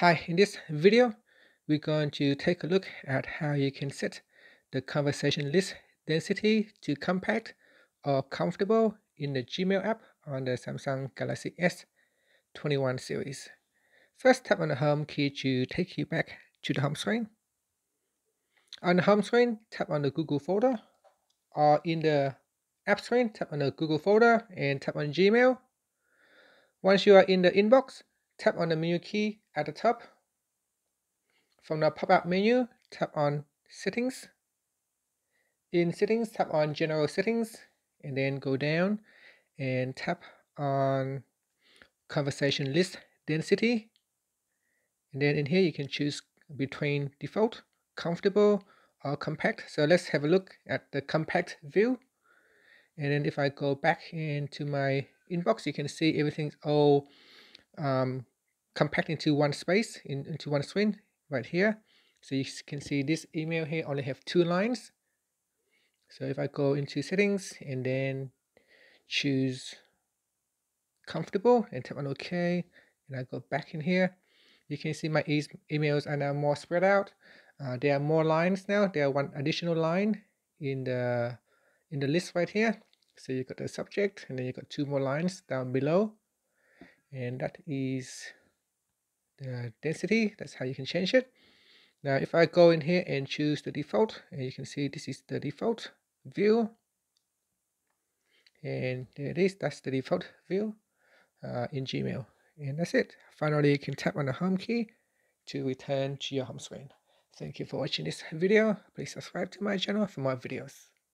Hi, in this video, we're going to take a look at how you can set the conversation list density to compact or comfortable in the Gmail app on the Samsung Galaxy S21 series. First, tap on the home key to take you back to the home screen. On the home screen, tap on the Google folder, or in the app screen, tap on the Google folder and tap on Gmail. Once you are in the inbox, tap on the menu key at the top. From the pop-up menu, tap on Settings. In Settings, tap on General Settings, and then go down and tap on Conversation List Density. And then in here, you can choose between Default, Comfortable, or Compact. So let's have a look at the Compact view. And then if I go back into my inbox, you can see everything's all um, compact into one space, in, into one screen right here. So you can see this email here only have two lines. So if I go into settings and then choose comfortable and tap on OK, and I go back in here, you can see my e emails are now more spread out. Uh, there are more lines now. There are one additional line in the in the list right here. So you got the subject, and then you got two more lines down below, and that is the density that's how you can change it. Now if I go in here and choose the default and you can see this is the default view. And there it is that's the default view uh, in Gmail. And that's it. Finally you can tap on the home key to return to your home screen. Thank you for watching this video. Please subscribe to my channel for more videos